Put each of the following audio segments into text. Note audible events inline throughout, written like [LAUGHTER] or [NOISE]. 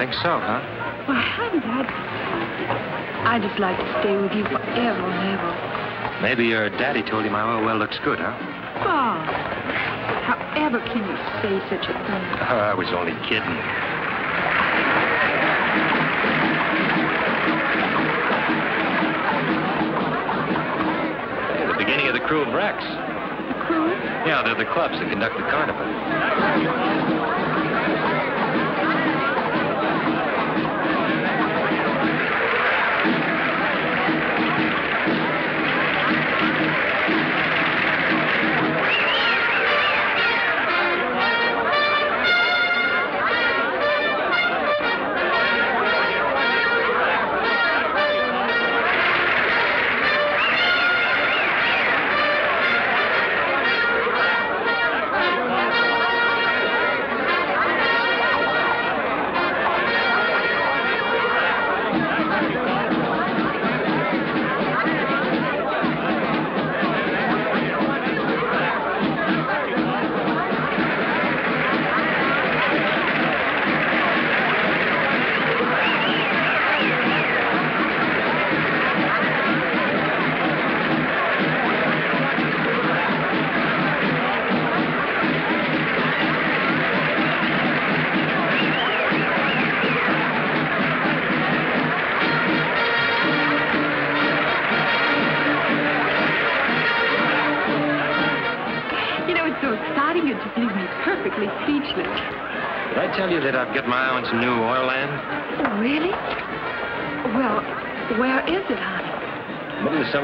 think so, huh? Well, haven't I? I just like to stay with you forever and ever. Maybe your daddy told you my oil well looks good, huh? Bob, however can you say such a thing? Oh, I was only kidding. Hey, the beginning of the Krewe of Rex. The Krewe? Yeah, they're the clubs that conduct the carnival.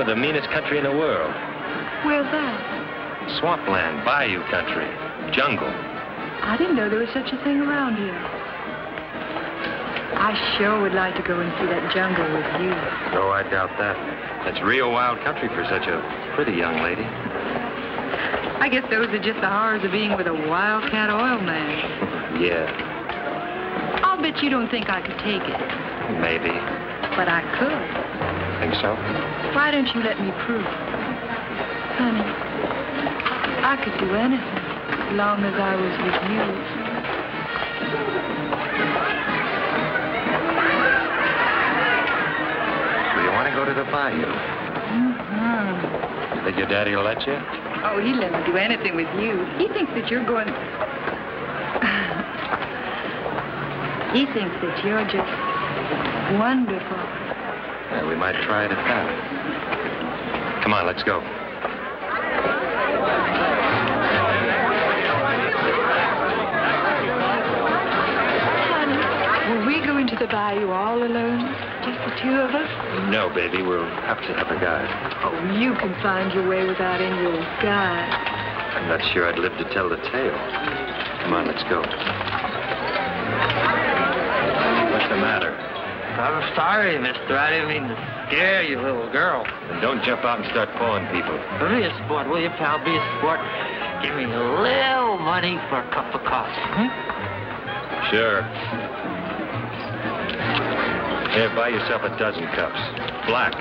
Of the meanest country in the world. Where's that? Swampland, bayou country, jungle. I didn't know there was such a thing around here. I sure would like to go and see that jungle with you. Oh, I doubt that. That's real wild country for such a pretty young lady. I guess those are just the horrors of being with a wildcat oil man. [LAUGHS] Yeah, I'll bet you don't think I could take it, maybe. but I could. Think so? Why don't you let me prove? Honey, I could do anything as long as I was with you. Do you want to go to the bayou? Mm-hmm. Think your daddy will let you? Oh, he'd let me do anything with you. He thinks that you're going. [LAUGHS] he thinks that you're just wonderful. Yeah, we might try it at that. Come on, let's go. Honey, will we go into the bayou all alone? Just the two of us? No, baby, we'll have to have a guide. Oh, you can find your way without any old guide. I'm not sure I'd live to tell the tale. Come on, let's go. What's the matter? I'm sorry, mister. I didn't mean to scare you, little girl. And don't jump out and start pulling people. Be a sport, will you, pal? Be a sport. Give me a little money for a cup of coffee. Hmm? Sure. Here, buy yourself a dozen cups. Black.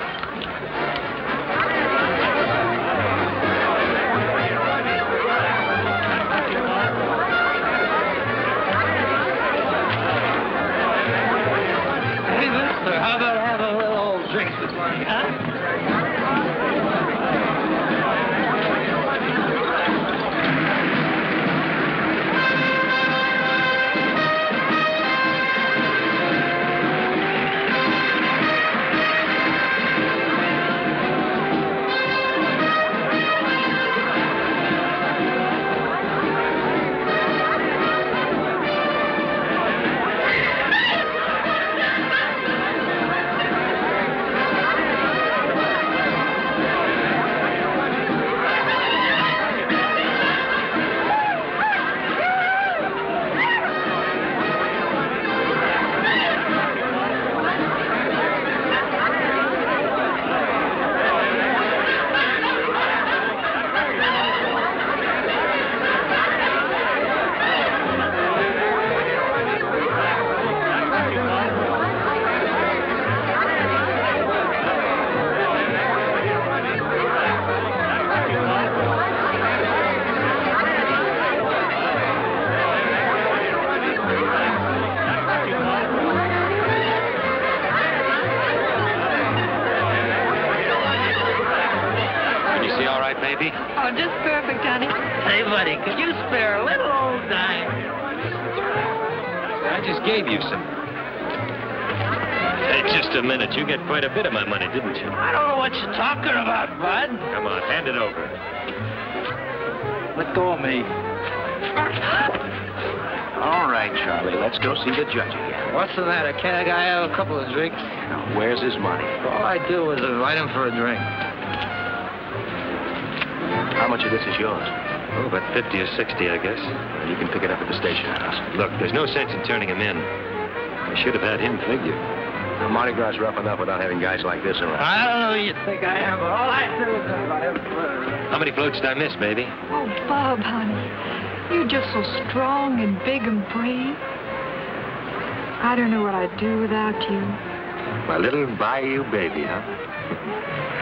Just gave you some. Hey, just a minute. You get quite a bit of my money, didn't you? I don't know what you're talking about, bud. Come on, hand it over. Let go of me. All right, Charlie, let's go see the judge again. What's the matter? Can't a guy have a couple of drinks? Now, where's his money? All I do is invite him for a drink. How much of this is yours? Oh, about 50 or 60, I guess. You can pick it up at the station house. Look, there's no sense in turning him in. I should have had him figured. Now, Mardi Gras rough enough without having guys like this around. I don't know who you think I am, but all I do is invite him for a drink. How many floats did I miss, baby? Oh, Bob, honey. You're just so strong and big and brave. I don't know what I'd do without you. My little bayou baby, huh? [LAUGHS]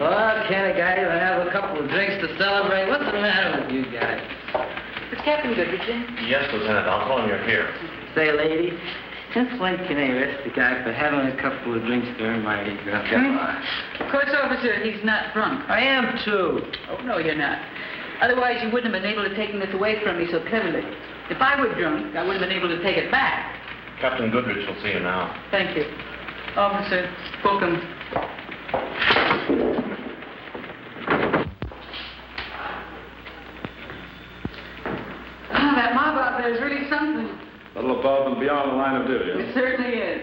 Well, can't a guy even have a couple of drinks to celebrate? What's the matter with you guys? Is Captain Goodrich in? Yes, Lieutenant. I'll call him you're here. Say, lady, since when can they arrest a guy for having a couple of drinks during Mardi Gras? Of course, officer, he's not drunk. I am, too. Oh, no, you're not. Otherwise, you wouldn't have been able to take this away from me so cleverly. If I were drunk, I wouldn't have been able to take it back. Captain Goodrich will see you now. Thank you. Officer, Bookham. Ah, that there is really something. A little above and beyond the line of duty. It certainly is.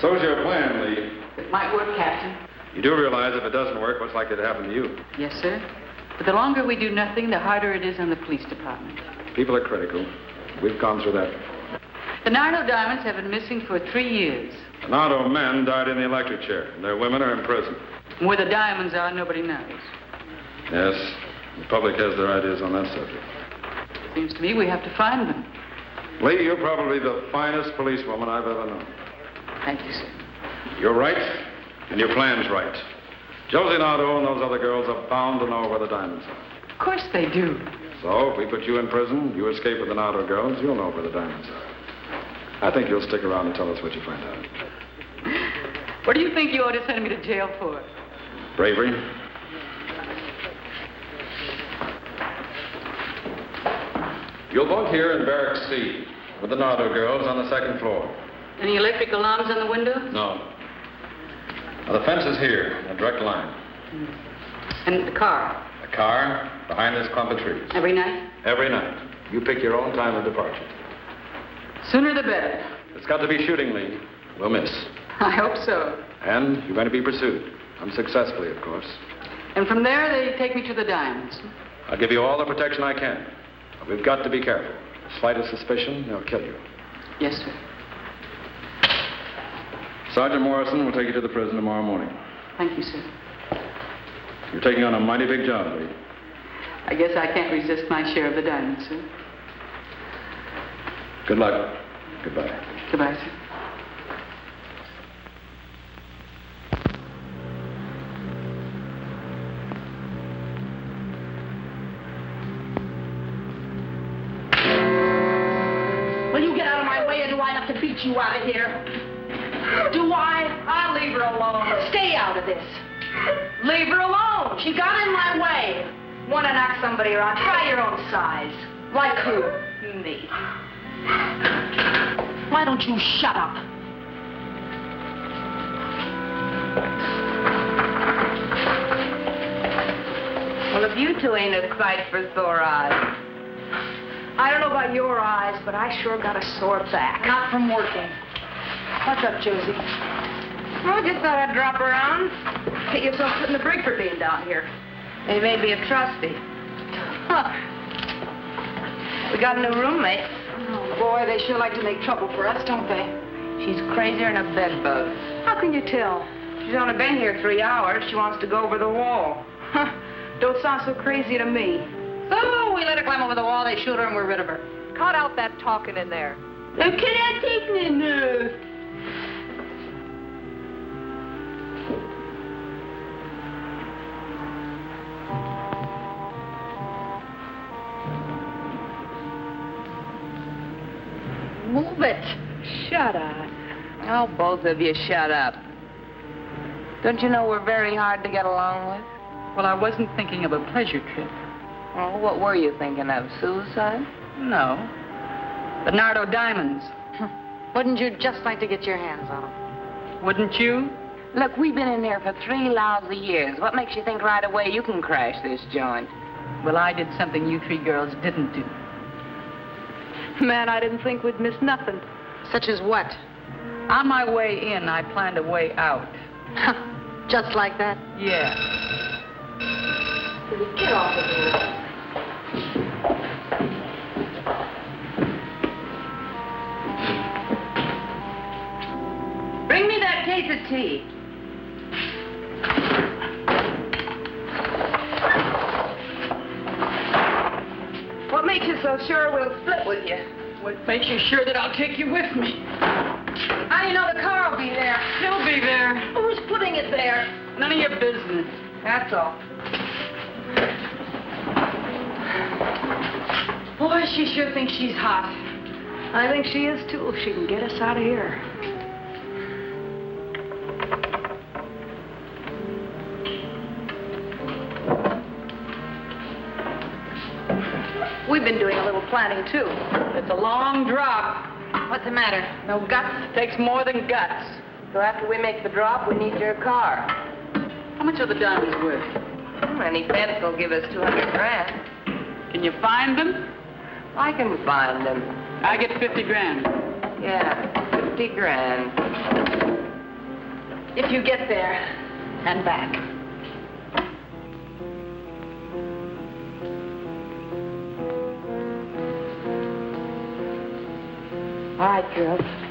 So's your plan, Lee. It might work, Captain. You do realize if it doesn't work, what's likely to happen to you? Yes, sir. But the longer we do nothing, the harder it is on the police department. People are critical. We've gone through that. before. The Nardo diamonds have been missing for three years. The Nardo men died in the electric chair, and their women are in prison. Where the diamonds are, nobody knows. Yes, the public has their ideas on that subject. Seems to me we have to find them. Lee, you're probably the finest policewoman I've ever known. Thank you, sir. You're right, and your plan's right. Josie Nardo and those other girls are bound to know where the diamonds are. Of course they do. So, if we put you in prison, you escape with the Nardo girls, you'll know where the diamonds are. I think you'll stick around and tell us what you find out. What do you think you ought to send me to jail for? Bravery. You'll bunk here in Barrack C with the Nardo girls on the second floor. Any electric alarms on the window? No. Now, the fence is here, in a direct line. Hmm. And the car? The car behind this clump of trees. Every night? Every night. You pick your own time of departure. Sooner the better. It's got to be shooting, Lee. We'll miss. I hope so. And you're going to be pursued. Unsuccessfully, of course. And from there, they take me to the diamonds. I'll give you all the protection I can. We've got to be careful. The slightest suspicion, they'll kill you. Yes, sir. Sergeant Morrison will take you to the prison tomorrow morning. Thank you, sir. You're taking on a mighty big job, Lee. I guess I can't resist my share of the diamonds, sir. Good luck. Goodbye. Goodbye, sir. Do I have to beat you out of here? Do I? I'll leave her alone. Stay out of this. Leave her alone. She got in my way. Want to knock somebody around? Try your own size. Like who? Me. Why don't you shut up? Well, if you two ain't a sight for sore eyes. I don't know about your eyes, but I sure got a sore back. Not from working. What's up, Josie? Oh, well, just thought I'd drop around. Get yourself put in the brig for being down here. They may be a trustee. Huh. We got a new roommate. Oh, boy, they sure like to make trouble for us, don't they? She's crazier than a bedbug. How can you tell? She's only been here three hours. She wants to go over the wall. Huh. Don't sound so crazy to me. Boom! We let her climb over the wall. They shoot her and we're rid of her. Cut out that talking in there. I cannot take no. Move it. Shut up. Oh, both of you shut up. Don't you know we're very hard to get along with? Well, I wasn't thinking of a pleasure trip. Oh, what were you thinking of? Suicide? No. The Nardo Diamonds. [LAUGHS] Wouldn't you just like to get your hands on them? Wouldn't you? Look, we've been in here for three lousy years. What makes you think right away you can crash this joint? Well, I did something you three girls didn't do. Man, I didn't think we'd miss nothing. Such as what? On my way in, I planned a way out. [LAUGHS] just like that? Yeah. Get off of here. Bring me that case of tea. What makes you so sure we'll split with you? What makes you sure that I'll take you with me? How do you know the car will be there? She'll be there. Who's putting it there? None of your business. That's all. Boy, she sure thinks she's hot. I think she is too, if she can get us out of here. We've been doing a little planning, too. It's a long drop. What's the matter? No guts? Takes more than guts. So after we make the drop, we need your car. How much are the diamonds worth? Hmm, Any bet will give us 200 grand. Can you find them? I can find them. I get 50 grand. Yeah, 50 grand. If you get there and back. All right, girls.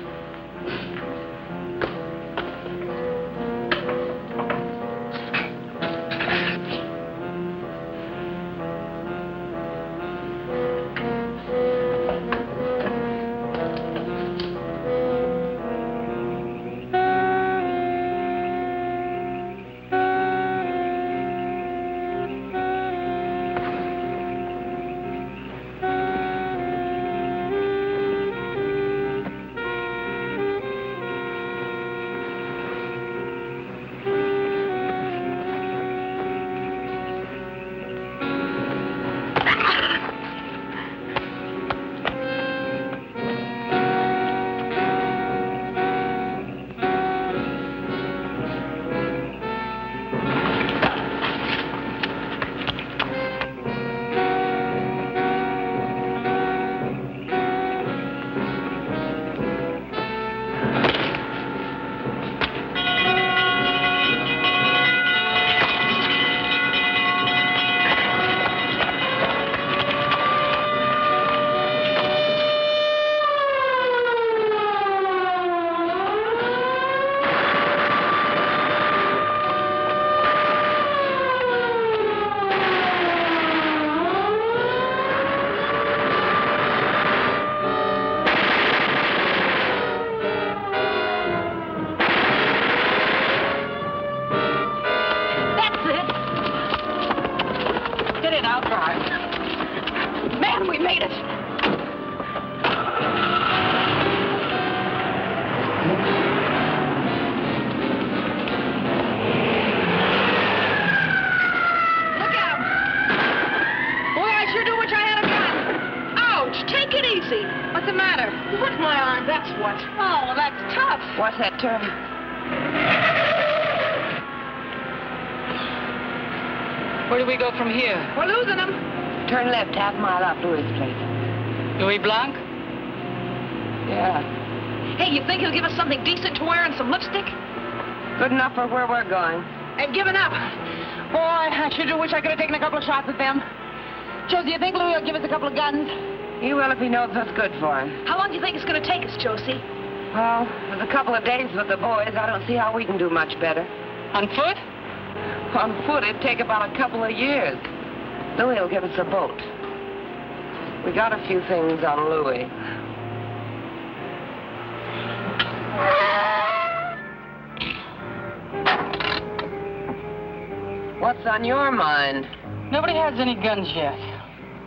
We're losing them. Turn left, half mile off Louis' place. Louis Blanc? Yeah. Hey, you think he'll give us something decent to wear and some lipstick? Good enough for where we're going. And giving up. Boy, I sure do wish I could have taken a couple of shots at them. Josie, you think Louis will give us a couple of guns? He will if he knows what's good for him. How long do you think it's going to take us, Josie? Well, with a couple of days with the boys, I don't see how we can do much better. On foot? On foot, it'd take about a couple of years. Louis will give us a boat. We got a few things on Louis. What's on your mind? Nobody has any guns yet.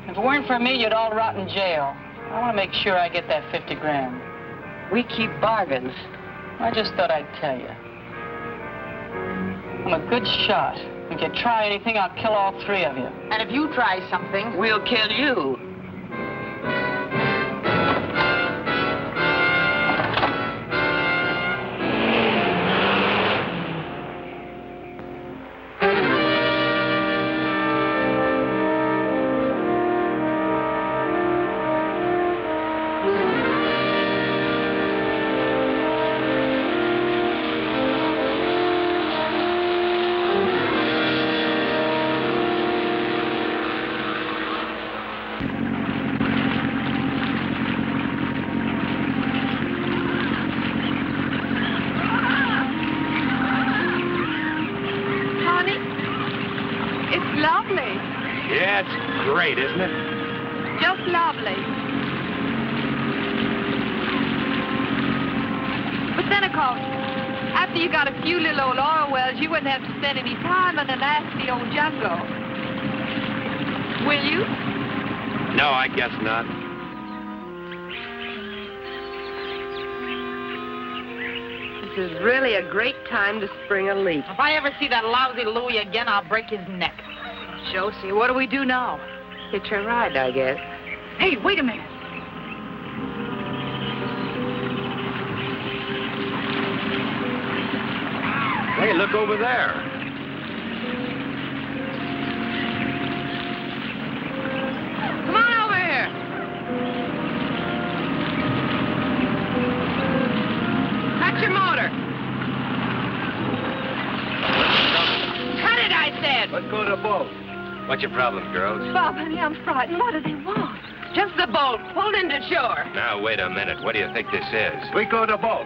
If it weren't for me, you'd all rot in jail. I want to make sure I get that 50 grand. We keep bargains. I just thought I'd tell you. I'm a good shot. If you try anything, I'll kill all three of you. And if you try something, we'll kill you. Time to spring a leak. If I ever see that lousy Louie again, I'll break his neck. Josie, what do we do now? Hitch a ride, I guess. Hey, wait a minute. Hey, look over there. What's your problem, girls? Bob, honey, I'm frightened. What do they want? Just the boat pulled into shore. Now, wait a minute. What do you think this is? We go to boat.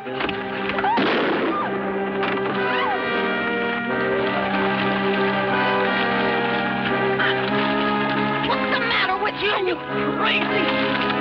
What's the matter with you, Are you crazy?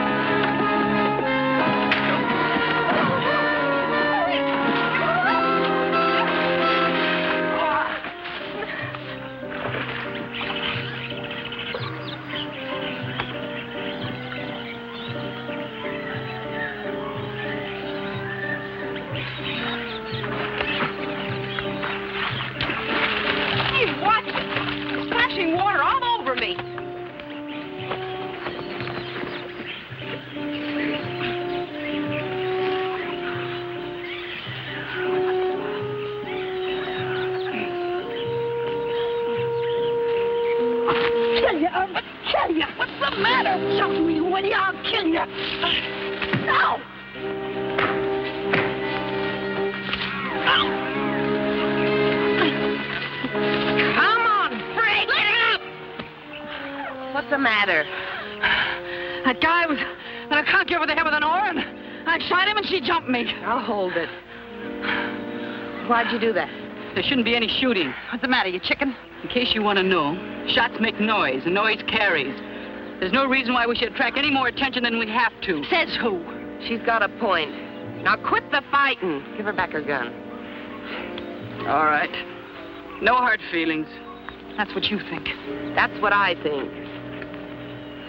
Hold it. Why'd you do that? There shouldn't be any shooting. What's the matter, you chicken? In case you want to know, shots make noise, and noise carries. There's no reason why we should attract any more attention than we have to. Says who? She's got a point. Now quit the fighting. Give her back her gun. All right. No hard feelings. That's what you think. That's what I think.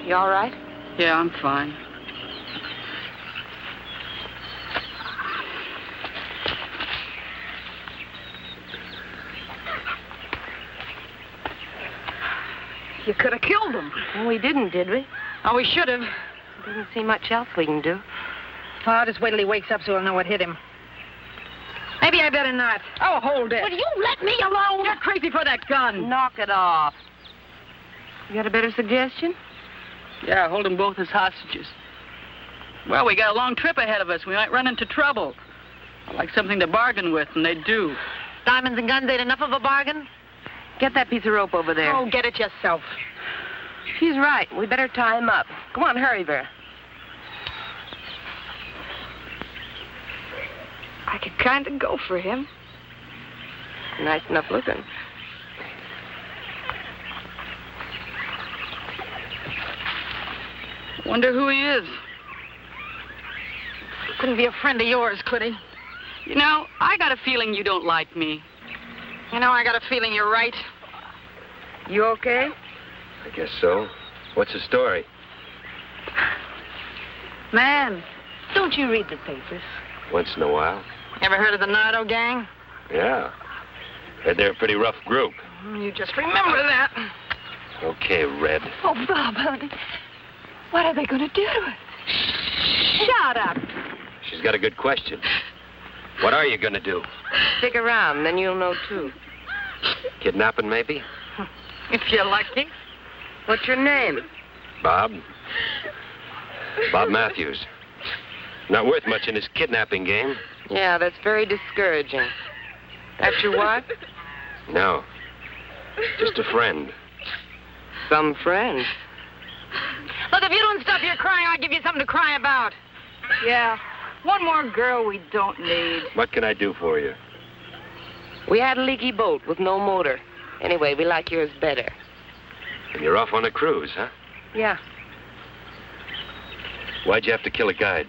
You all right? Yeah, I'm fine. You could have killed him. Well, we didn't, did we? Oh, we should have. Doesn't see much else we can do. Well, I'll just wait till he wakes up so he'll know what hit him. Maybe I better not. Oh, hold it. Will you let me alone? You're crazy for that gun. Knock it off. You got a better suggestion? Yeah, hold them both as hostages. Well, we got a long trip ahead of us. We might run into trouble. I like something to bargain with, and they do. Diamonds and guns ain't enough of a bargain? Get that piece of rope over there. Oh, get it yourself. She's right. We better tie him up. Come on, hurry, Vera. I could kind of go for him. Nice enough looking. Wonder who he is. Couldn't be a friend of yours, could he? You know, I got a feeling you don't like me. You know, I got a feeling you're right. You okay? I guess so. What's the story? Man, Don't you read the papers? Once in a while. Ever heard of the Nardo gang? Yeah. Heard they're a pretty rough group. Mm, you just remember that. Okay, Red. Oh, Bob, honey. What are they going to do to us? Shut up. She's got a good question. What are you going to do? Stick around, then you'll know, too. Kidnapping, maybe? If you're lucky. What's your name? Bob? Bob Matthews. Not worth much in his kidnapping game. Yeah, that's very discouraging. That's your wife? No. Just a friend. Some friend. Look, if you don't stop your crying, I'll give you something to cry about. Yeah. One more girl we don't need. What can I do for you? We had a leaky boat with no motor. Anyway, we like yours better. And you're off on a cruise, huh? Yeah. Why'd you have to kill a guide?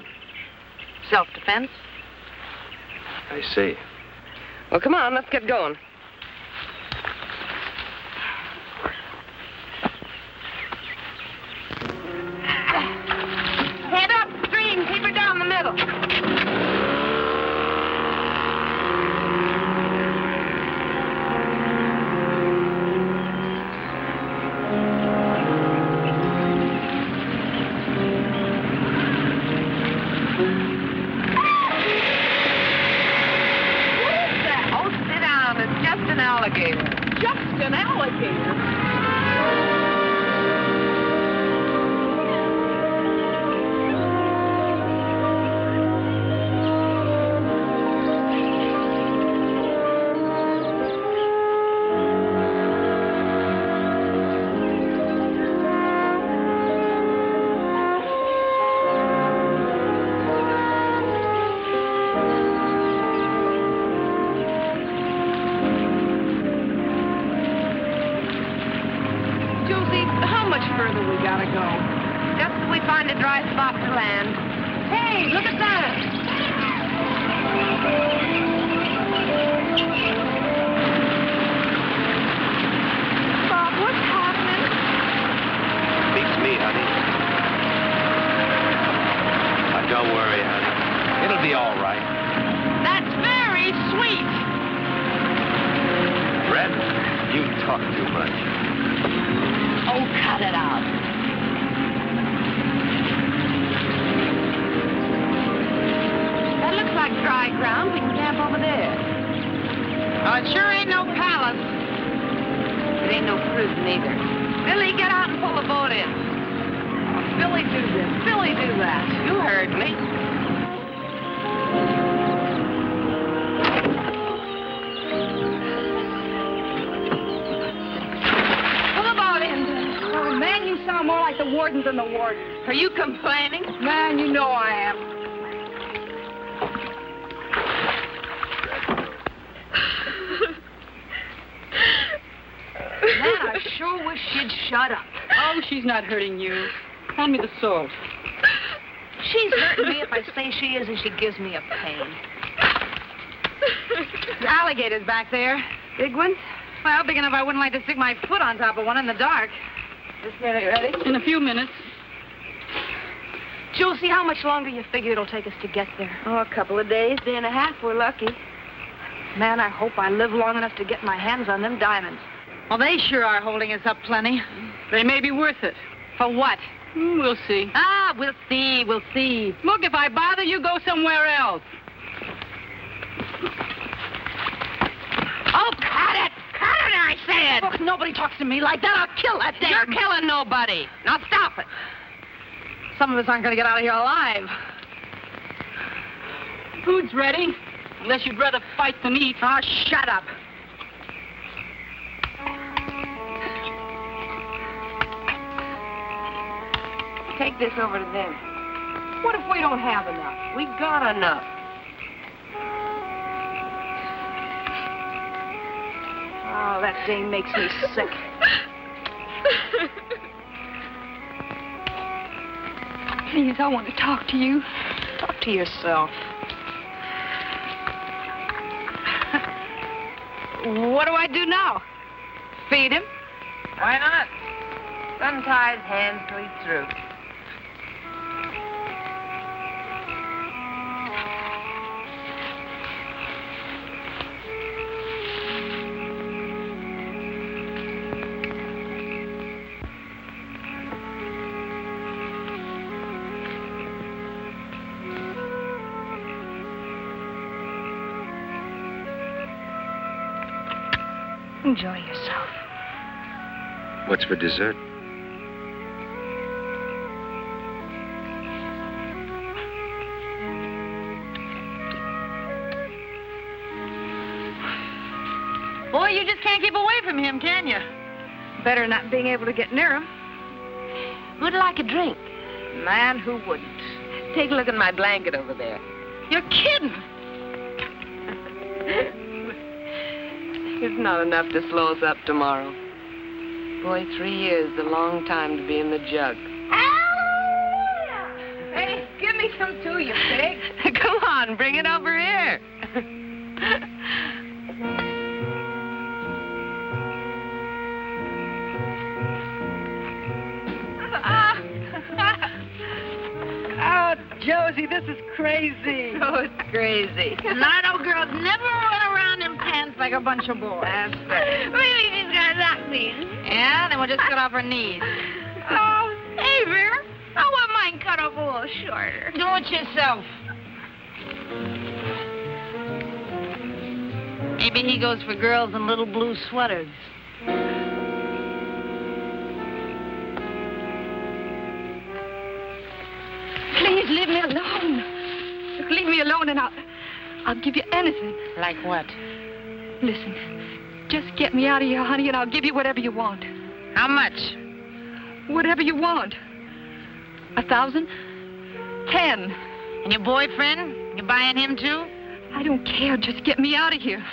Self-defense? I see. Well, come on, let's get going. Head upstream. Keep her down the middle. Back there. Big ones? Well, big enough I wouldn't like to stick my foot on top of one in the dark. Just get it ready. In a few minutes. Josie, how much longer you figure it'll take us to get there? Oh, a couple of days, day and a half, we're lucky. Man, I hope I live long enough to get my hands on them diamonds. Well, they sure are holding us up plenty. They may be worth it. For what? Hmm, We'll see. Ah, we'll see, we'll see. Look, if I bother you, go somewhere else. Oh, cut it! Cut it, I said! Look, nobody talks to me like that. I'll kill that damn... You're killing nobody. Now stop it. Some of us aren't going to get out of here alive. Food's ready. Unless you'd rather fight than eat. Oh, shut up. Take this over to them. What if we don't have enough? We got enough. Oh, that dame makes me sick. Please, I want to talk to you. Talk to yourself. what do I do now? Feed him? Why not? Sun ties hands till he's through. Enjoy yourself. What's for dessert? Boy, you just can't keep away from him, can you? Better not being able to get near him. Who'd like a drink? Man, who wouldn't? Take a look at my blanket over there. You're kidding. It's not enough to slow us up tomorrow. Boy, three years is a long time to be in the jug. Hey, give me some too, you pig. [LAUGHS] Come on, bring it over here. Ah! [LAUGHS] oh, Josie, this is crazy. [LAUGHS] Oh, it's crazy. Nardo girls never run around in pants like a bunch of boys. That's right. Really, she's got knock these. Yeah, then we'll just cut off her knees. [LAUGHS] Oh, hey, Vera. I want mine cut off a little shorter. Do it yourself. Maybe he goes for girls in little blue sweaters. Please leave me alone. Leave me alone and I'll, I'll give you anything. Like what? Listen, just get me out of here, honey, and I'll give you whatever you want. How much? Whatever you want. A thousand? Ten. And your boyfriend? You buying him too? I don't care. Just get me out of here.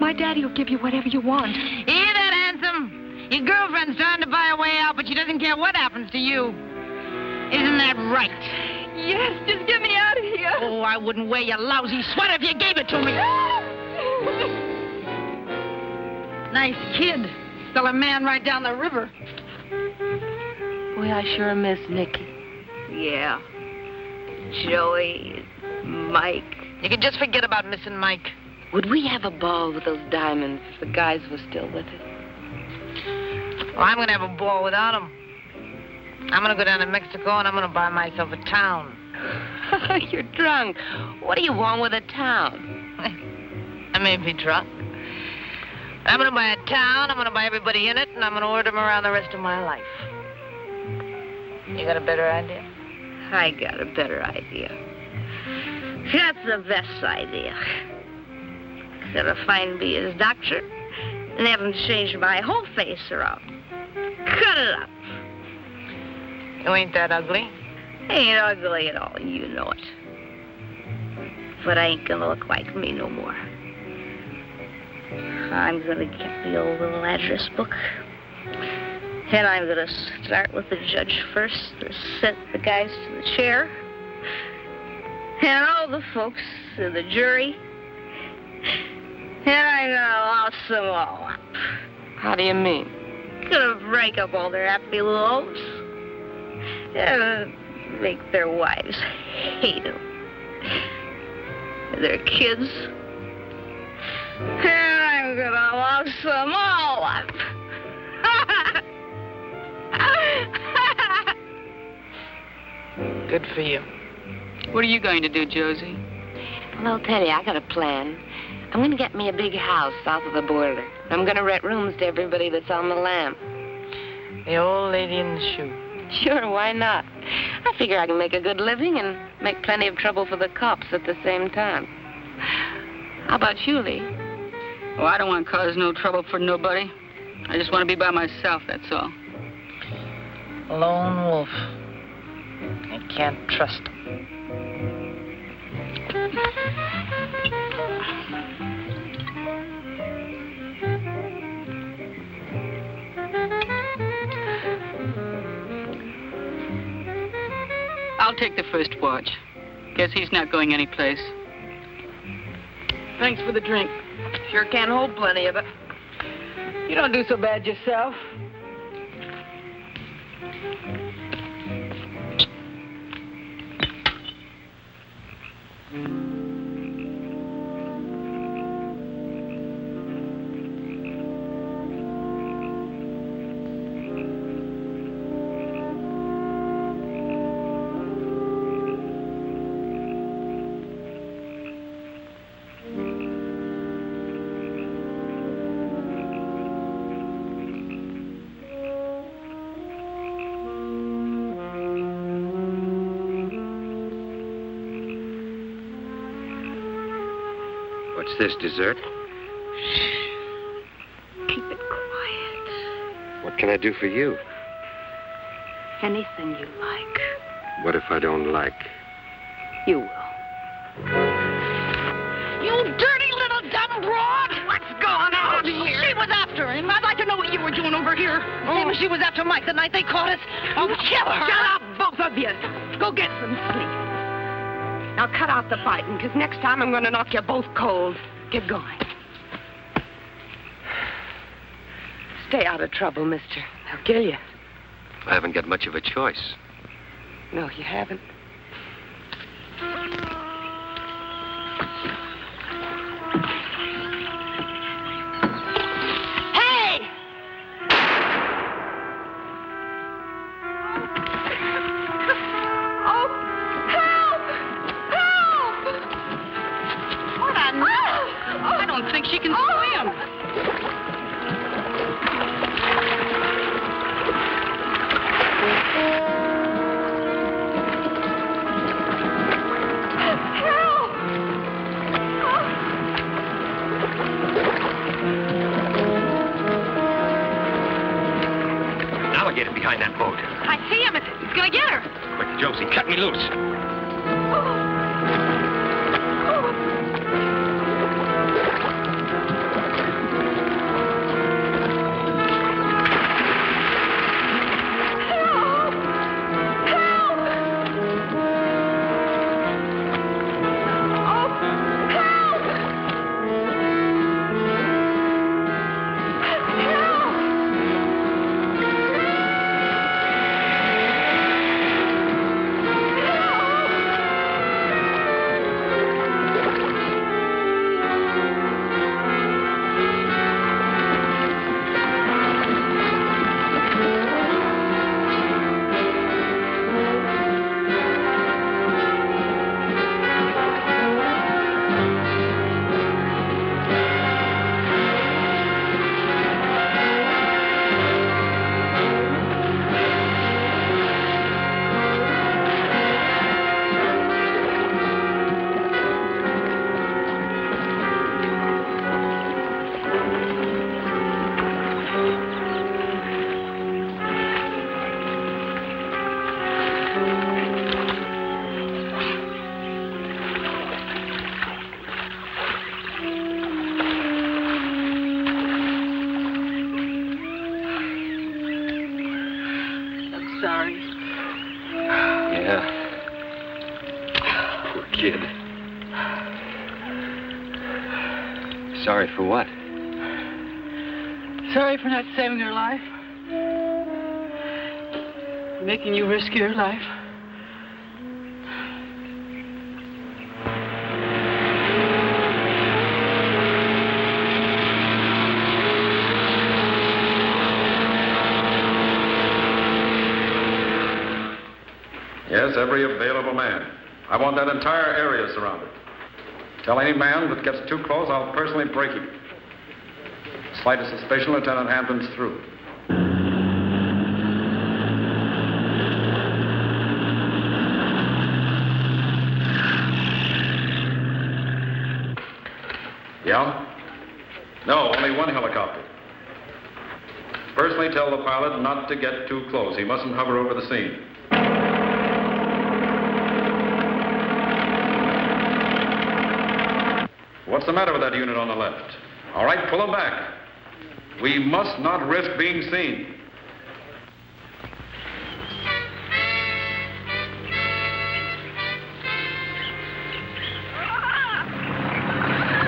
My daddy will give you whatever you want. Hear that, handsome? Your girlfriend's trying to buy a way out, but she doesn't care what happens to you. Isn't that right? Yes, just get me out of here. Oh, I wouldn't wear your lousy sweater if you gave it to me. [LAUGHS] [LAUGHS] nice kid. Still a man right down the river. Boy, I sure miss Nicky. Yeah. Joey, Mike. You can just forget about missing Mike. Would we have a ball with those diamonds if the guys were still with us? Well, I'm going to have a ball without him. I'm going to go down to Mexico and I'm going to buy myself a town. [LAUGHS] You're drunk. What do you want with a town? [LAUGHS] I may be drunk. I'm going to buy a town, I'm going to buy everybody in it, and I'm going to order them around the rest of my life. You got a better idea? I got a better idea. That's the best idea. Gotta find me his doctor and have him change my whole face around. Cut it up. You ain't that ugly. I Ain't ugly at all, you know it. But I ain't gonna look like me no more. I'm gonna get the old little address book. And I'm gonna start with the judge first to set the guys to the chair. And all the folks in the jury. And I'm gonna louse them all up. How do you mean? Gonna break up all their happy little homes. And make their wives hate them. Their kids. And I'm gonna louse them all up. Good for you. What are you going to do, Josie? Well, I'll tell you, I got a plan. I'm going to get me a big house south of the border. I'm going to rent rooms to everybody that's on the lam. The old lady in the shoe. Sure, why not? I figure I can make a good living and make plenty of trouble for the cops at the same time. How about you, Lee? Oh, I don't want to cause no trouble for nobody. I just want to be by myself, that's all. Lone wolf. I can't trust him. I'll take the first watch. Guess he's not going anyplace. Thanks for the drink. Sure can hold plenty of it. You don't do so bad yourself. Mm. This, dessert? Keep it quiet. What can I do for you? Anything you like. What if I don't like? You will. You dirty little dumb broad! What's going on oh, here? She was after him. I'd like to know what you were doing over here. Oh. Same as she was after Mike the night they caught us. Oh, kill her! Shut up, both of you. Go get some sleep. Now cut out the fighting, because next time I'm going to knock you both cold. Get going. Stay out of trouble, mister. They'll kill you. I haven't got much of a choice. No, you haven't. Not saving her life. Making you risk your life. Yes, every available man. I want that entire area surrounded. Tell any man that gets too close, I'll personally break him. Slightest suspicion, Lieutenant Hampton's through. Yeah? No, only one helicopter. Personally tell the pilot not to get too close. He mustn't hover over the scene. What's the matter with that unit on the left? All right, pull them back. We must not risk being seen.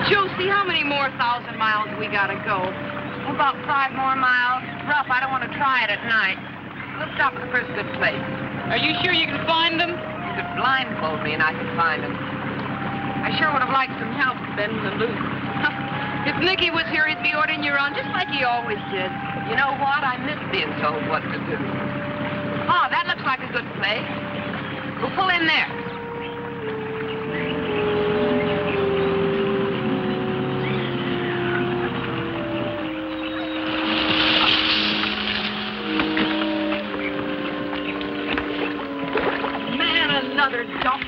Josie, how many more thousand miles we gotta go? About five more miles. Rough, I don't want to try it at night. We'll stop at the first good place. Are you sure you can find them? You could blindfold me and I could find them. I sure would have liked some help bending the loop. If Nicky was here, he'd be ordering you around just like he always did. You know what? I miss being told what to do. Oh, that looks like a good place. We'll pull in there. Man, another dump.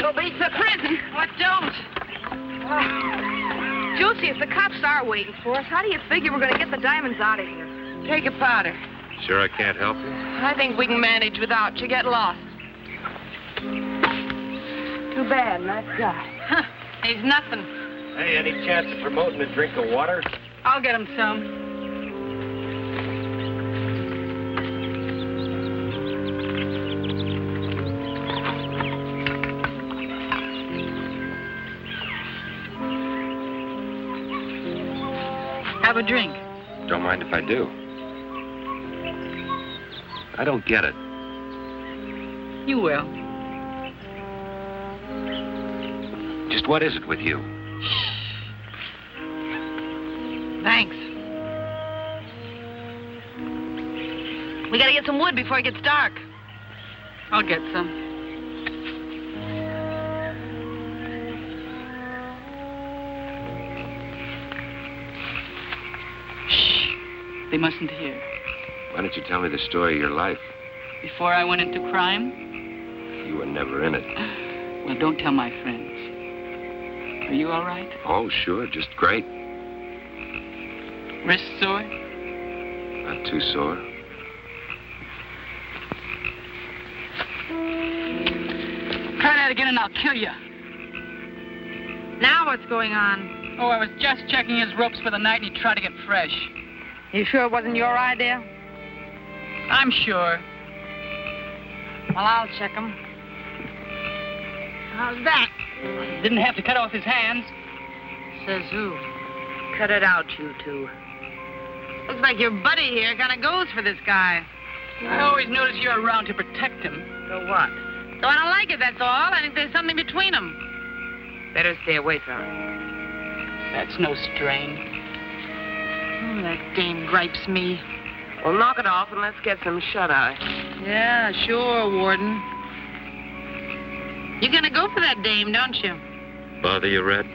Go beat the prison. What don't? Ah. Josie, if the cops are waiting for us, how do you figure we're going to get the diamonds out of here? Take a powder. Sure I can't help you? I think we can manage without you. Get lost. Too bad, nice guy. He's nothing. Hey, any chance of promoting a drink of water? I'll get him some. Have a drink. Don't mind if I do. I don't get it. You will. Just what is it with you? Thanks. We gotta get some wood before it gets dark. I'll get some. They mustn't hear. Why don't you tell me the story of your life? Before I went into crime, You were never in it. [SIGHS] well, don't tell my friends. Are you all right? Oh, sure, just great. Wrist sore? Not too sore. Try that again and I'll kill you. Now what's going on? Oh, I was just checking his ropes for the night and he tried to get fresh. You sure it wasn't your idea? I'm sure. Well, I'll check him. How's that? Didn't have to cut off his hands. Says who? Cut it out, you two. Looks like your buddy here kind of goes for this guy. I always notice you're around to protect him. So what? So I don't like it, that's all. I think there's something between them. Better stay away from him. That's no strain. Oh, that dame gripes me. Well, knock it off and let's get some shut-eye. Yeah, sure, Warden. You're gonna go for that dame, don't you? Bother you, Red?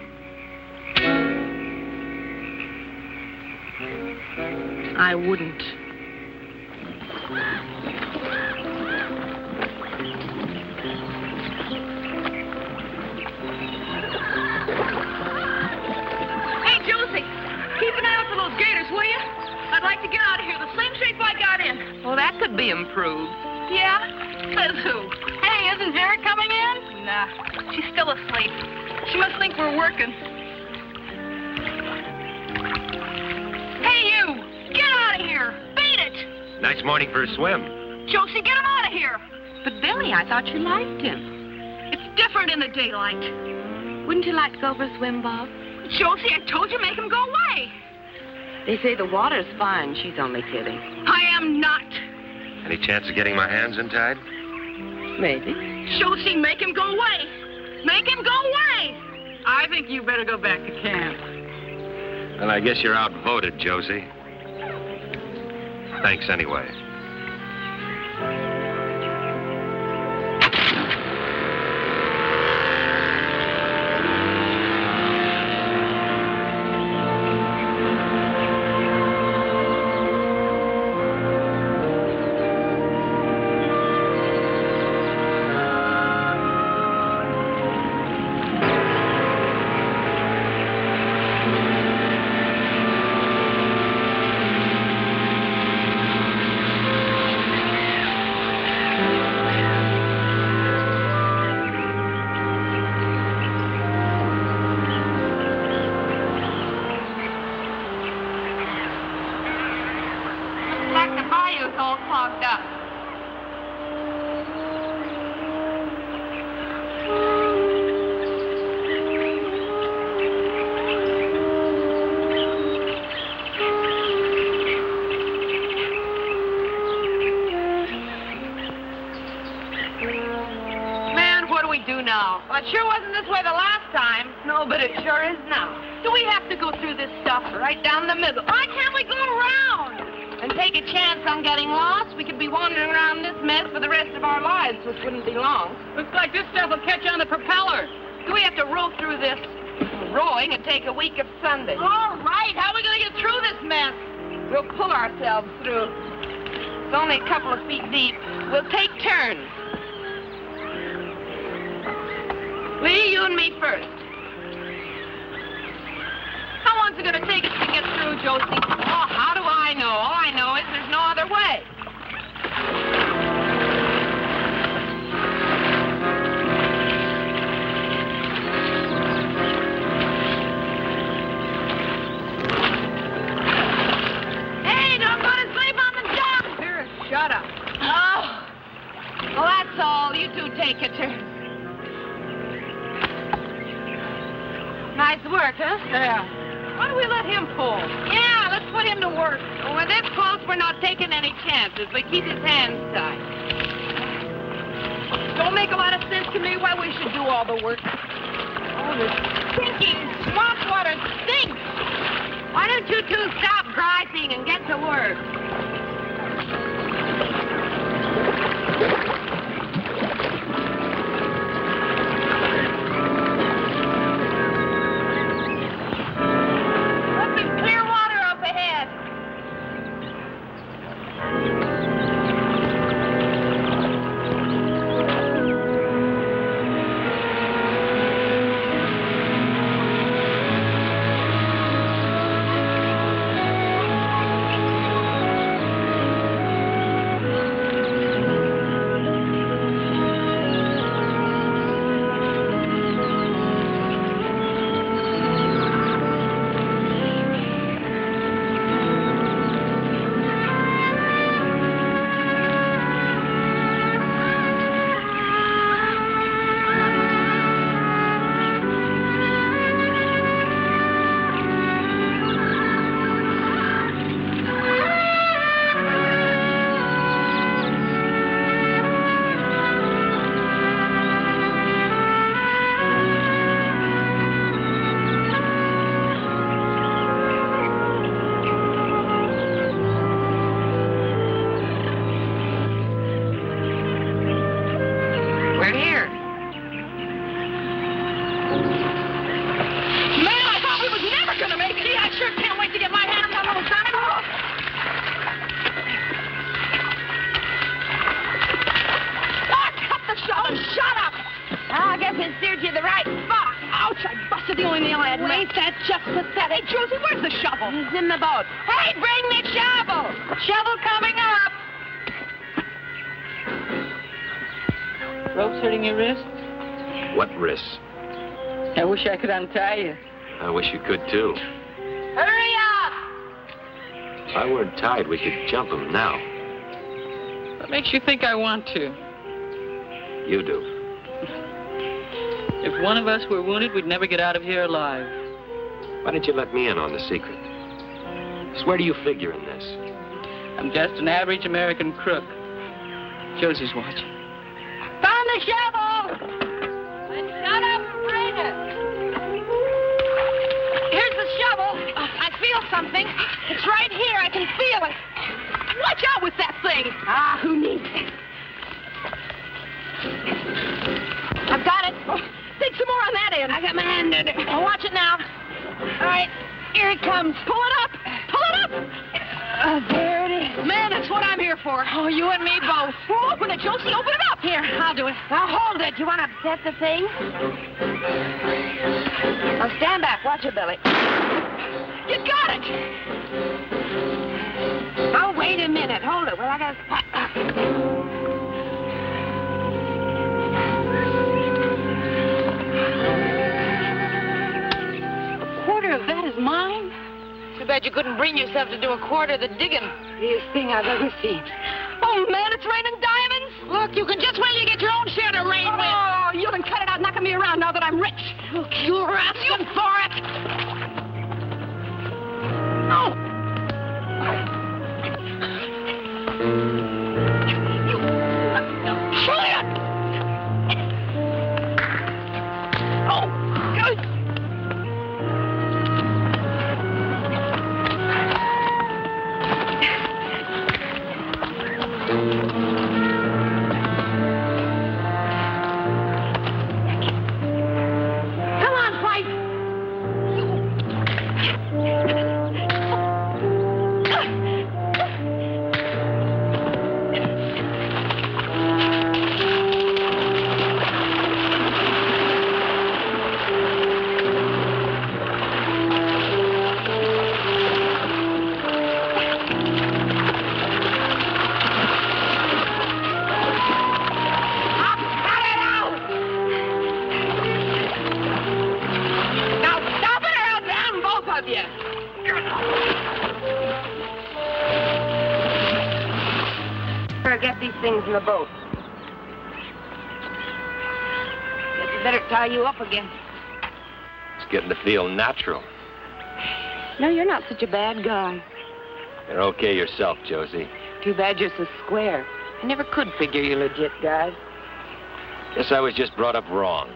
I wouldn't. To get out of here the same shape I got in. Well, that could be improved. Yeah? Says who? Hey, isn't Vera coming in? Nah, she's still asleep. She must think we're working. Hey, you! Get out of here! Beat it! Nice morning for a swim. Josie, get him out of here! But, Billy, I thought you liked him. It's different in the daylight. Wouldn't you like to go for a swim, Bob? Josie, I told you make him go away. They say the water's fine. She's only kidding. I am not. Any chance of getting my hands untied? Maybe. Josie, make him go away. Make him go away. I think you better go back to camp. Well, I guess you're outvoted, Josie. Thanks anyway. Nice work, huh? Yeah. What don't we let him pull? Yeah, let's put him to work. Well, when this close, we're not taking any chances, but keep his hands tied. Don't make a lot of sense to me why we should do all the work. All this stinking swamp water stinks. Why don't you two stop griping and get to work? Rope's hurting your wrist? What wrists? I wish I could untie you. I wish you could, too. Hurry up! If I weren't tied, we could jump him now. What makes you think I want to? You do. If one of us were wounded, we'd never get out of here alive. Why didn't you let me in on the secret? Just where do you figure in this? I'm just an average American crook. Josie's watching. The shovel! Then shut up and bring it. Here's the shovel. I feel something. It's right here. I can feel it. Watch out with that thing. Ah, who needs it? I've got it. Oh, Take some more on that end. I got my hand in it. Oh, watch it now. All right, here it comes. Pull it up. Pull it up. Uh, there. Man, that's what I'm here for. Oh, you and me both. Oh, open it, Josie. Open it up. Here, I'll do it. Now hold it. You want to upset the thing? Now stand back. Watch it, Billy. You got it. Oh, wait a minute. Hold it. Well, I got. A quarter of that is mine. Bad you couldn't bring yourself to do a quarter of the digging. Biggest thing I've ever seen. Oh, man, it's raining diamonds. Look, you can just wait till you get your own share to rain with. Oh, you can cut it out knocking me around now that I'm rich. Look, you're asking for it. No. Try it. Oh, things in the boat. Guess we better tie you up again. It's getting to feel natural. No, you're not such a bad guy. You're okay yourself, Josie. Too bad you're so square. I never could figure you legit guys. Guess I was just brought up wrong.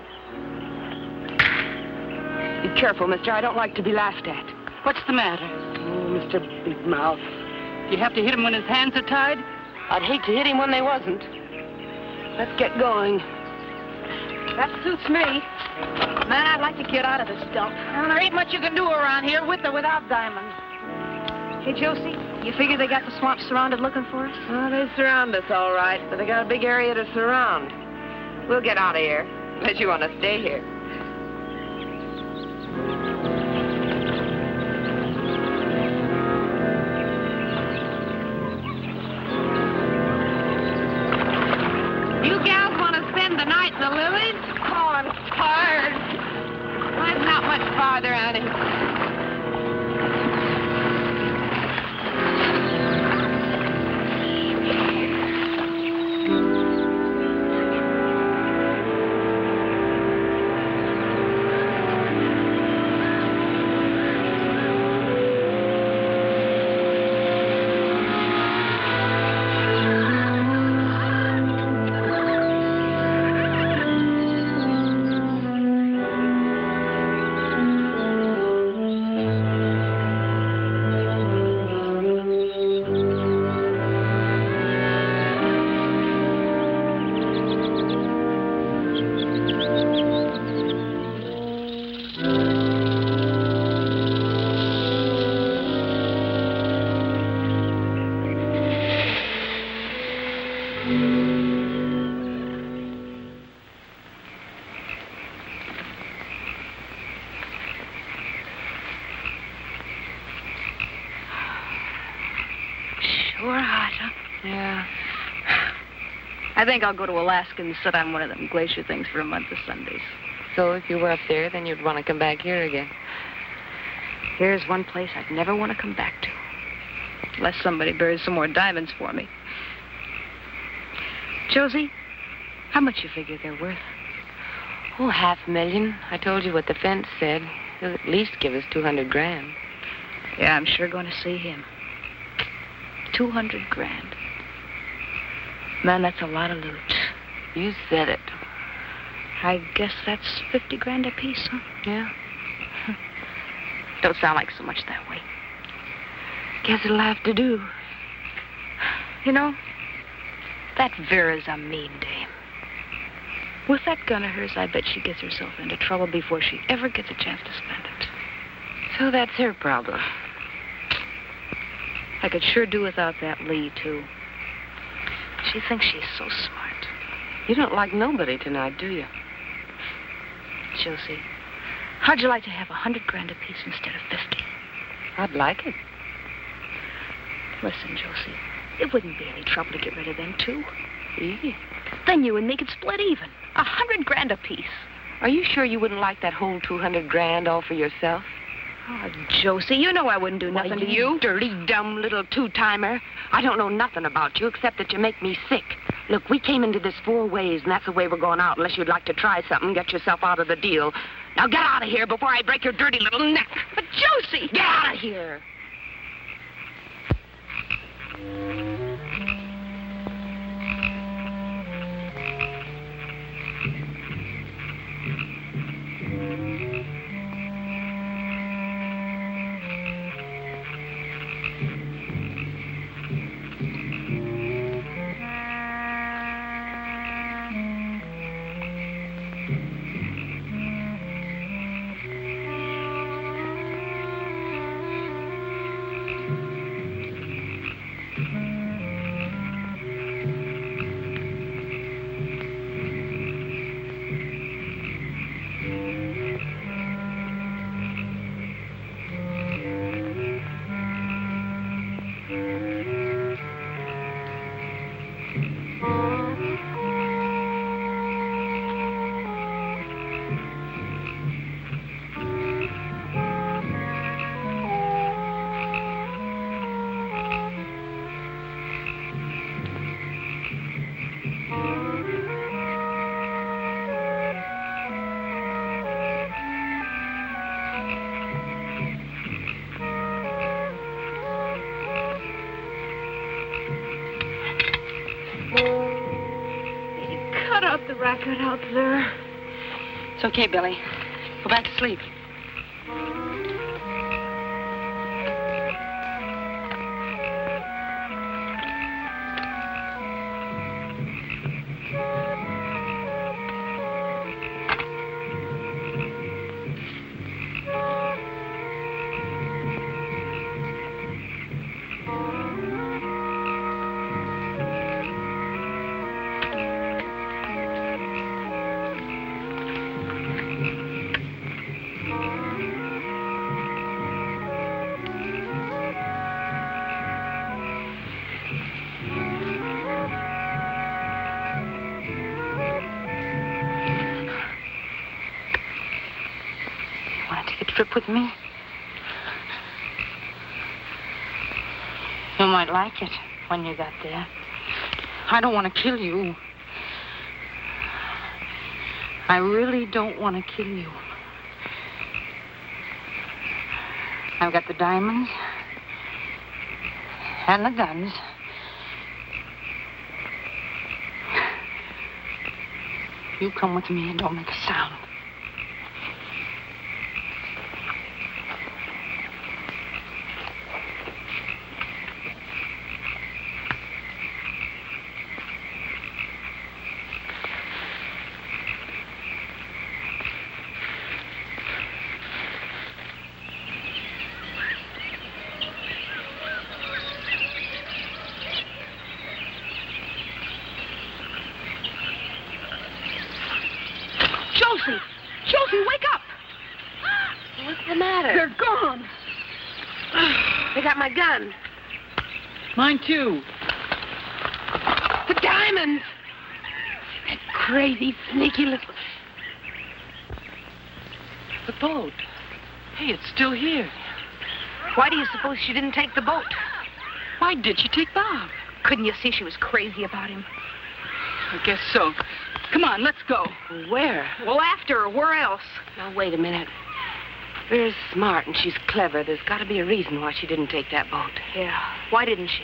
Be careful, mister. I don't like to be laughed at. What's the matter? Oh, Mr. Big Mouth. Do you have to hit him when his hands are tied? I'd hate to hit him when they wasn't. Let's get going. That suits me. Man, I'd like to get out of this dump. Well, there ain't much you can do around here with or without Diamond. Hey, Josie, you figure they got the swamp surrounded looking for us? Oh, they surround us all right, but they got a big area to surround. We'll get out of here, unless you want to stay here. I think I'll go to Alaska and sit on one of them glacier things for a month of Sundays. So if you were up there, then you'd want to come back here again. Here's one place I'd never want to come back to. Unless somebody buries some more diamonds for me. Josie, how much you figure they're worth? Oh, half a million. I told you what the fence said. He'll at least give us 200 grand. Yeah, I'm sure going to see him. 200 grand. Man, that's a lot of loot. You said it. I guess that's 50 grand apiece, huh? Yeah. [LAUGHS] Don't sound like so much that way. Guess it'll have to do. You know, that Vera's a mean dame. With that gun of hers, I bet she gets herself into trouble before she ever gets a chance to spend it. So that's her problem. I could sure do without that Lee, too. She thinks she's so smart. You don't like nobody tonight, do you? Josie, how'd you like to have a hundred grand apiece instead of fifty? I'd like it. Listen, Josie, it wouldn't be any trouble to get rid of them, two. Easy. Then you and me could split even. A hundred grand apiece. Are you sure you wouldn't like that whole 200 grand all for yourself? Oh, Josie, you know I wouldn't do nothing Why, to you. dirty, dumb little two-timer. I don't know nothing about you except that you make me sick. Look, we came into this four ways, and that's the way we're going out unless you'd like to try something, get yourself out of the deal. Now get out of here before I break your dirty little neck. But Josie! Get out of here. Okay, Billy. Go back to sleep. Trip with me? You might like it when you got there. I don't want to kill you. I really don't want to kill you. I've got the diamonds and the guns. You come with me and don't make a sound. Josie! Josie, wake up! What's the matter? They're gone. They got my gun. Too. The diamonds! That crazy, sneaky little... The boat. Hey, it's still here. Why do you suppose she didn't take the boat? Why did she take Bob? Couldn't you see she was crazy about him? I guess so. Come on, let's go. Where? Well, after her. Where else? Now, wait a minute. Vera's smart and she's clever. There's got to be a reason why she didn't take that boat. Yeah. Why didn't she?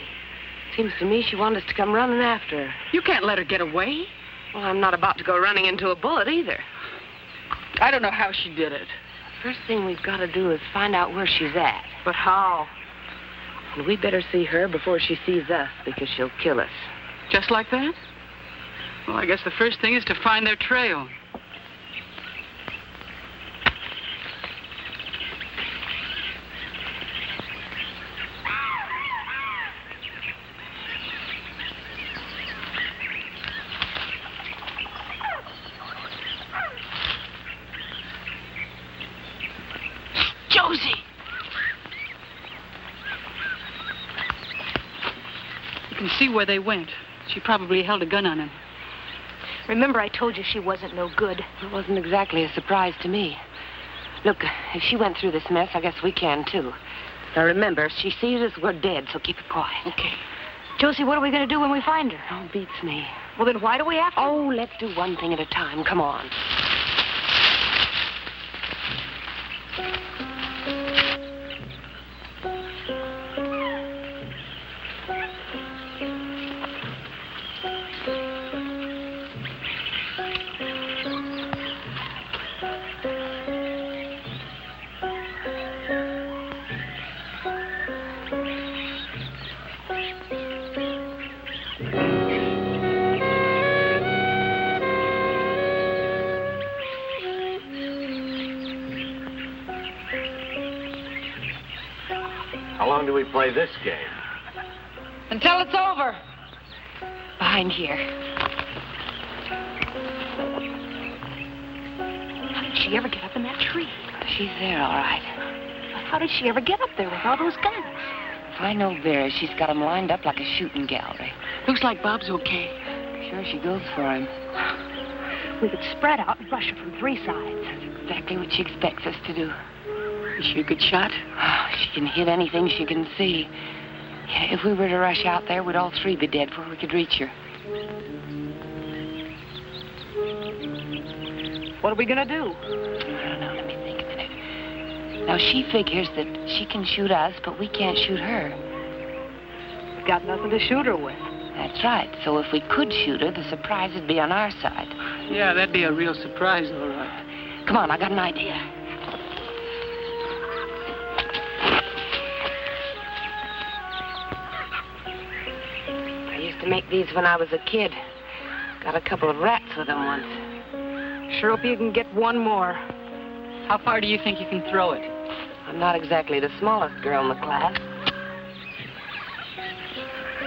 Seems to me she wanted us to come running after her. You can't let her get away. Well, I'm not about to go running into a bullet either. I don't know how she did it. First thing we've got to do is find out where she's at. But how? And we better see her before she sees us because she'll kill us. Just like that? Well, I guess the first thing is to find their trail. You see where they went. She probably held a gun on him. Remember, I told you she wasn't no good. It wasn't exactly a surprise to me. Look, if she went through this mess, I guess we can too. Now remember, if she sees us, we're dead, so keep it quiet. Okay. Josie, what are we going to do when we find her? Oh, beats me. Well, then why do we have to? Oh, let's do one thing at a time. Come on. She ever get up there with all those guns? If I know Vera, she's got 'em lined up like a shooting gallery. Looks like Bob's okay. Sure, she goes for him. We could spread out and rush her from three sides. That's exactly what she expects us to do. Is she a good shot? Oh, she can hit anything she can see. Yeah, if we were to rush out there, we'd all three be dead before we could reach her. What are we going to do? I don't know. Now, she figures that she can shoot us, but we can't shoot her. We've got nothing to shoot her with. That's right. So if we could shoot her, the surprise would be on our side. Yeah, that'd be a real surprise, all right. Come on, I got an idea. I used to make these when I was a kid. Got a couple of rats with them once. Sure hope you can get one more. How far do you think you can throw it? I'm not exactly the smallest girl in the class.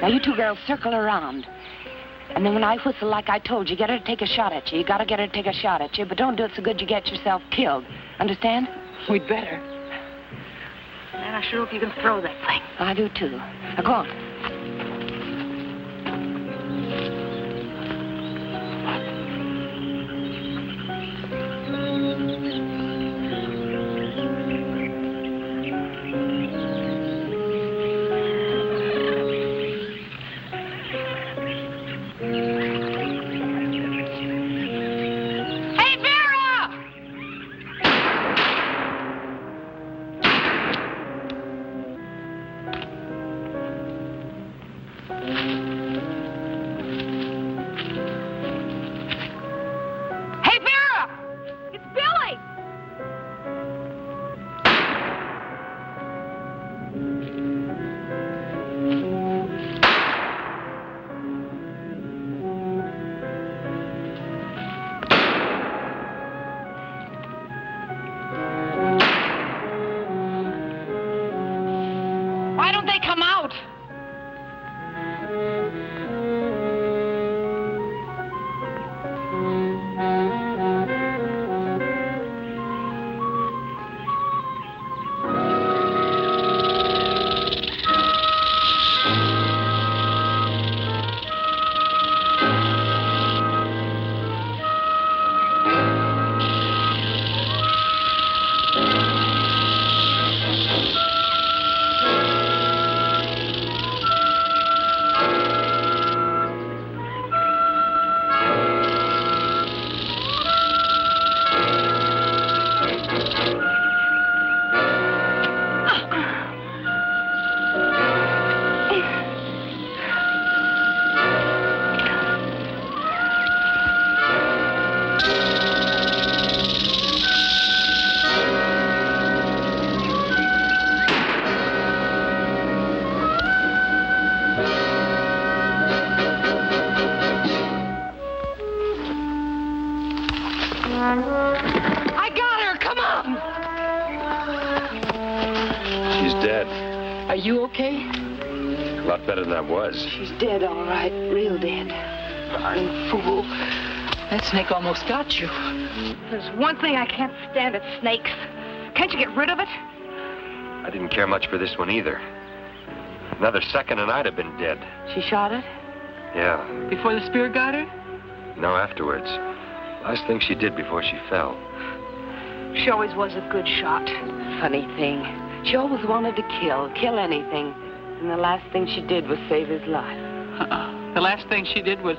Now, you two girls circle around. And then when I whistle like I told you, get her to take a shot at you. You gotta get her to take a shot at you, but don't do it so good you get yourself killed. Understand? We'd better. Man, I sure hope you can throw that thing. I do too. Now go on. Hey, dead, all right. Real dead. Darn fool. That snake almost got you. There's one thing I can't stand, it's snakes. Can't you get rid of it? I didn't care much for this one either. Another second and I'd have been dead. She shot it? Yeah. Before the spear got her? No, afterwards. Last thing she did before she fell. She always was a good shot. Funny thing. She always wanted to kill, kill anything. And the last thing she did was save his life. Uh-uh. The last thing she did was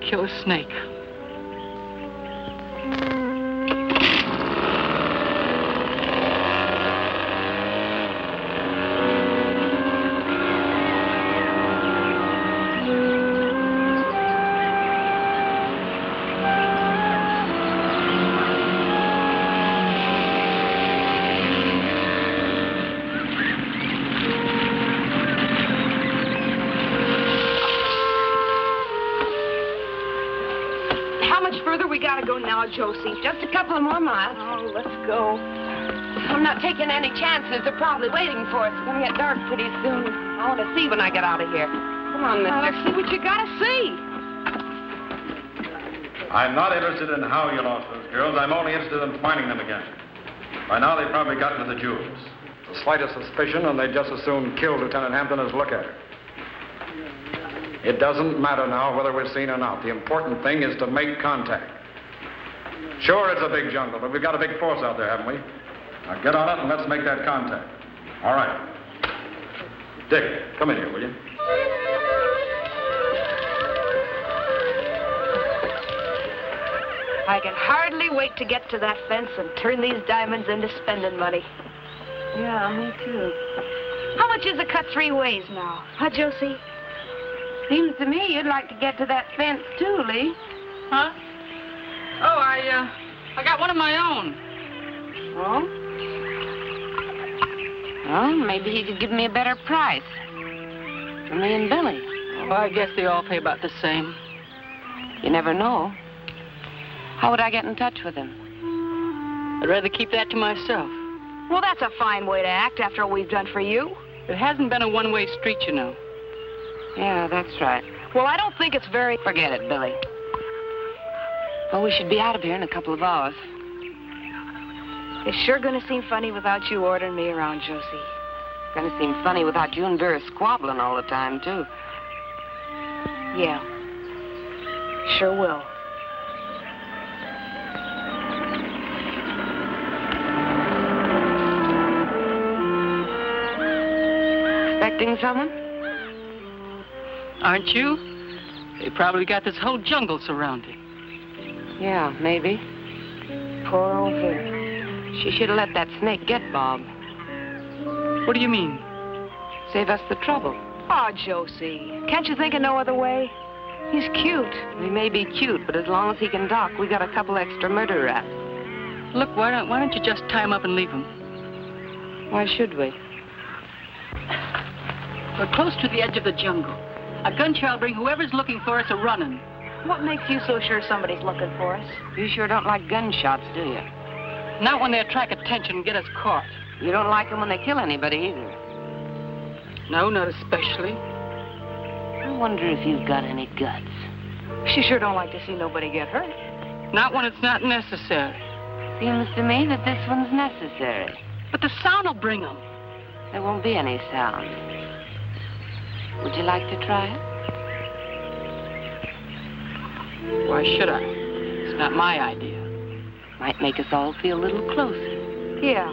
kill a snake. Now, Just a couple of more miles. Oh, let's go. I'm not taking any chances. They're probably waiting for us. It's gonna get dark pretty soon. I want to see when I get out of here. Come on, Now, mister. let's see what you gotta see. I'm not interested in how you lost those girls. I'm only interested in finding them again. By now, they've probably gotten to the jewels. The slightest suspicion, and they'd just as soon kill Lieutenant Hampton as look at her. It doesn't matter now whether we're seen or not. The important thing is to make contact. Sure, it's a big jungle, but we've got a big force out there, haven't we? Now get on it and let's make that contact. All right. Dick, come in here, will you? I can hardly wait to get to that fence and turn these diamonds into spending money. Yeah, me too. How much is a cut three ways now? Huh, Josie? Seems to me you'd like to get to that fence too, Lee. Huh? Oh, I, uh, I got one of my own. Oh? Well, maybe he could give me a better price. For me and Billy. Well, I guess they all pay about the same. You never know. How would I get in touch with him? I'd rather keep that to myself. Well, that's a fine way to act after all we've done for you. It hasn't been a one-way street, you know. Yeah, that's right. Well, I don't think it's very... Forget it, Billy. Well, we should be out of here in a couple of hours. It's sure gonna seem funny without you ordering me around, Josie. Gonna seem funny without you and Vera squabbling all the time, too. Yeah. Sure will. Expecting someone? Aren't you? They probably got this whole jungle surrounded. Yeah, maybe. Poor old Vera. She should have let that snake get Bob. What do you mean? Save us the trouble. Oh, Josie. Can't you think of no other way? He's cute. He may be cute, but as long as he can talk, we got a couple extra murder raps. Look, why don't, why don't you just tie him up and leave him? Why should we? We're close to the edge of the jungle. A gun shall bring whoever's looking for us a running. What makes you so sure somebody's looking for us? You sure don't like gunshots, do you? Not when they attract attention and get us caught. You don't like them when they kill anybody either. No, not especially. I wonder if you've got any guts. She sure don't like to see nobody get hurt. Not when it's not necessary. Seems to me that this one's necessary. But the sound will bring them. There won't be any sound. Would you like to try it? Why should I? It's not my idea. Might make us all feel a little closer. Yeah.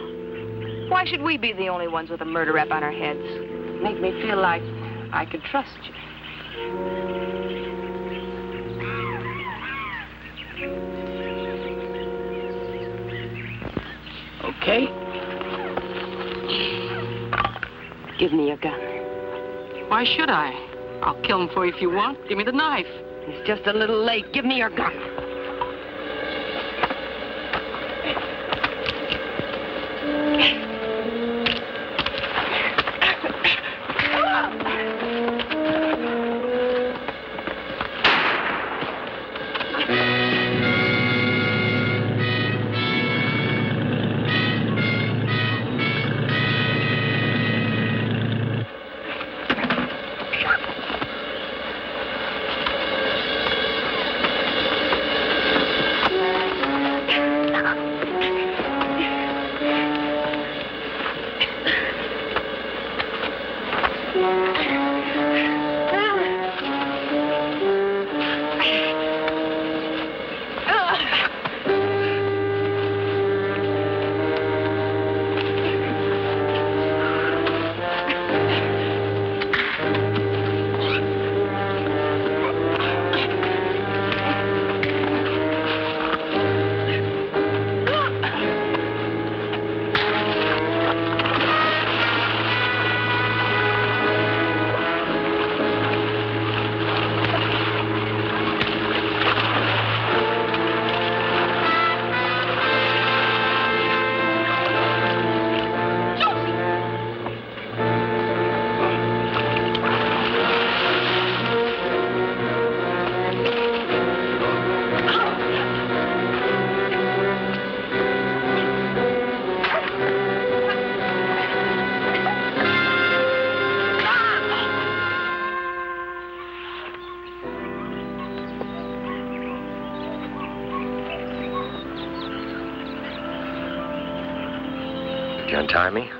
Why should we be the only ones with a murder rap on our heads? Make me feel like I could trust you. Okay. Give me your gun. Why should I? I'll kill him for you if you want. Give me the knife. It's just a little late. Give me your gun. Untie me?